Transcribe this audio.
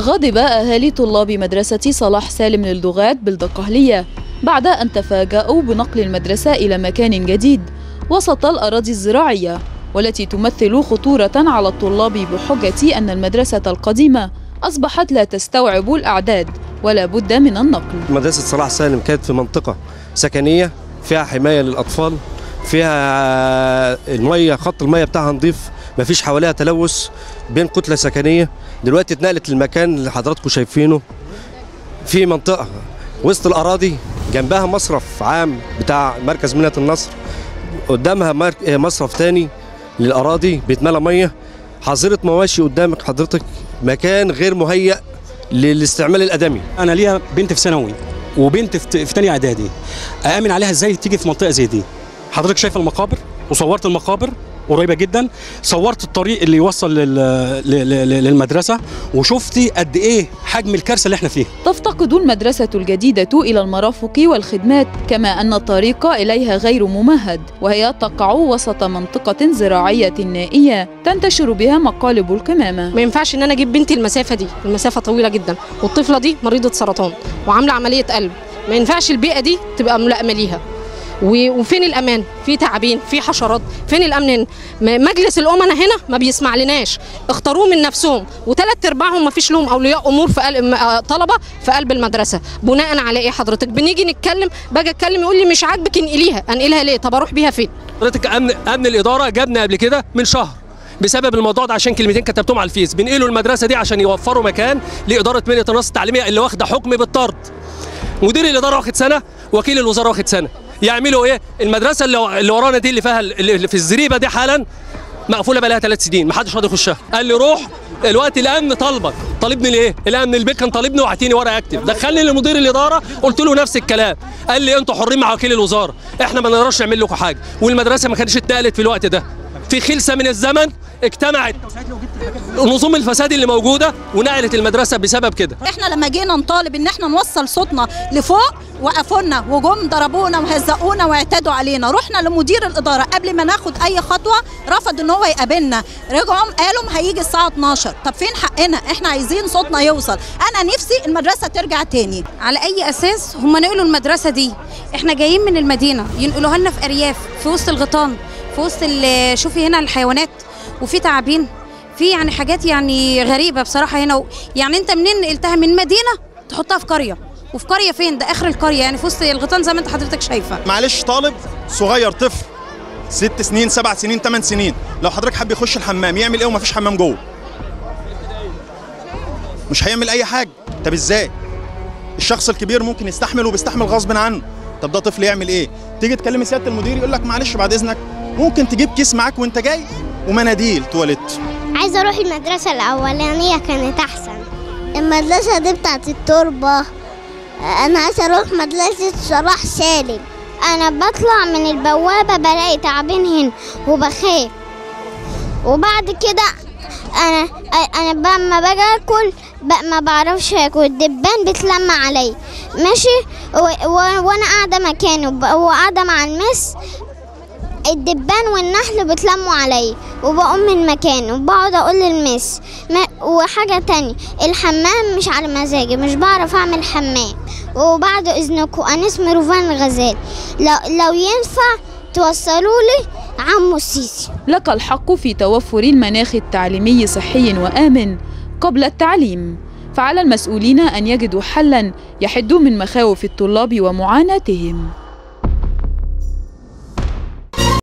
غضب أهالي طلاب مدرسة صلاح سالم للدغات بالدقهلية بعد أن تفاجأوا بنقل المدرسة إلى مكان جديد وسط الأراضي الزراعية والتي تمثل خطورة على الطلاب بحجة أن المدرسة القديمة أصبحت لا تستوعب الأعداد ولا بد من النقل. مدرسة صلاح سالم كانت في منطقة سكنية فيها حماية للأطفال فيها المية خط المية بتاعها نظيف مفيش حواليها تلوث بين كتلة سكنية. دلوقتي اتنقلت للمكان اللي حضراتكم شايفينه. في منطقة وسط الأراضي جنبها مصرف عام بتاع مركز ميناء النصر. قدامها مرك- مصرف تاني للأراضي بيتملى مية. حظيرة مواشي قدامك حضرتك مكان غير مهيأ للاستعمال الآدمي. أنا ليا بنت في ثانوي وبنت في تانية إعدادي. آمن عليها إزاي تيجي في منطقة زي دي؟ حضرتك شايف المقابر وصورت المقابر؟ قريبة جدا. صورت الطريق اللي يوصل لل... لل- لل- للمدرسة وشفتي قد إيه حجم الكارثة اللي إحنا فيها. تفتقد المدرسة الجديدة إلى المرافق والخدمات كما أن الطريق إليها غير ممهد وهي تقع وسط منطقة زراعية نائية تنتشر بها مقالب القمامة ما ينفعش إن أنا أجيب بنتي المسافة دي المسافة طويلة جدا والطفلة دي مريضة سرطان وعاملة عملية قلب. ما ينفعش البيئة دي تبقى ملائمة ليها. وفين الأمان؟ في تعابين في حشرات فين الأمن؟ مجلس الأمناء هنا ما بيسمع لناش اختاروه من نفسهم. وثلاث أرباعهم ما فيش لهم أولياء أمور في قلب آه، طلبة في قلب المدرسة. بناء على إيه حضرتك؟ بنيجي نتكلم باجي أتكلم يقول لي مش عاجبك انقليها انقلها ليه؟ طب أروح بيها فين؟ حضرتك امن أمن الإدارة جابنا قبل كده من شهر بسبب الموضوع ده عشان كلمتين كتبتهم على الفيس. بنقلوا المدرسة دي عشان يوفروا مكان لإدارة مدينة النصر التعليمية اللي واخدة حكم بالطرد. مدير الإدارة واخد سنة وكيل الوزارة واخد سنة. يعملوا إيه؟ المدرسة اللي ورانا دي اللي فيها اللي في الزريبة دي حالا مقفولة بقى لها ثلاث سنين ما حدش راضي يخشها. قال لي روح الوقت الامن طالبك. طالبني ليه؟ الامن البيت كان طالبني وعطيني ورقة أكتب. دخلني لمدير الإدارة قلت له نفس الكلام. قال لي أنتوا حرين مع وكيل الوزارة. إحنا ما نقدرش نعمل لكم حاجة. والمدرسة ما كانتش اتنقلت في الوقت ده. في خلسه من الزمن اجتمعت نظام الفساد اللي موجودة ونقلت المدرسة بسبب كده. إحنا لما جينا نطالب ان إحنا نوصل صوتنا لفوق وقفونا وجم ضربونا وهزقونا واعتدوا علينا. رحنا لمدير الإدارة قبل ما ناخد أي خطوة رفض إن هو يقابلنا. رجعوا قالوا هيجي الساعة 12 طب فين حقنا؟ إحنا عايزين صوتنا يوصل. أنا نفسي المدرسة ترجع تاني. على أي أساس؟ هم نقلوا المدرسة دي. إحنا جايين من المدينة. ينقلوها لنا في أرياف في وسط الغيطان. في وسط شوفي هنا الحيوانات وفي تعابين في يعني حاجات يعني غريبة بصراحة هنا يعني أنت منين نقلتها من مدينة تحطها في قرية. وفي قرية فين؟ ده آخر القرية يعني في وسط الغيطان زي ما أنت حضرتك شايفة. معلش طالب صغير طفل ست سنين سبع سنين ثمان سنين. لو حضرتك حب يخش الحمام يعمل إيه ومفيش حمام جوه؟ مش هيعمل أي حاجة. طب إزاي؟ الشخص الكبير ممكن يستحمل وبيستحمل غصب عنه. طب ده طفل يعمل إيه؟ تيجي تكلمي سيادة المدير يقول لك معلش بعد إذنك ممكن تجيب كيس معاك وانت جاي ومناديل تواليت عايزة أروح المدرسة الأولانية كانت أحسن. المدرسة دي بتاعت التربة. أنا عايزة أروح مدرسة صلاح سالم. أنا بطلع من البوابة بلاقي تعابين هنا وبخاف. وبعد كده أنا أنا بقى لما باجي بقى ما بعرفش آكل. الدبان بتلم عليا. ماشي؟ و- و- وأنا قاعدة مكانه وقاعدة مع المس الدبان والنحل بتلموا عليا وبقوم من مكاني وبقعد أقول للمس وحاجة تانية الحمام مش على مزاجي مش بعرف أعمل حمام. وبعد إذنكم أنا اسمي روفان الغزال لو, لو ينفع توصلوا لي عمو السيسي لك الحق في توفر المناخ التعليمي صحي وآمن قبل التعليم. فعلى المسؤولين أن يجدوا حلا يحد من مخاوف الطلاب ومعاناتهم.